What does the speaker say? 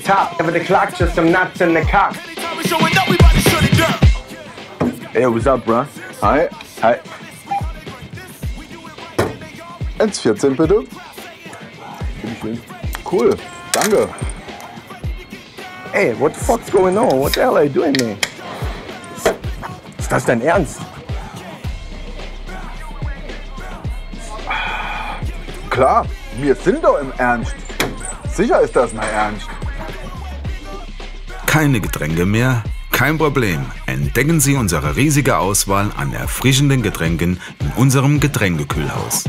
top. Never the clock, just some nuts in the cock. Hey, what's up, bro? Hi. Hi. 1,14 bitte. Cool. Danke. Ey, what the fuck's going on? What the hell are you doing there? Ist das dein Ernst? Klar, wir sind doch im Ernst. Sicher ist das mein Ernst. Keine Getränke mehr? Kein Problem. Entdecken Sie unsere riesige Auswahl an erfrischenden Getränken in unserem Getränkekühlhaus.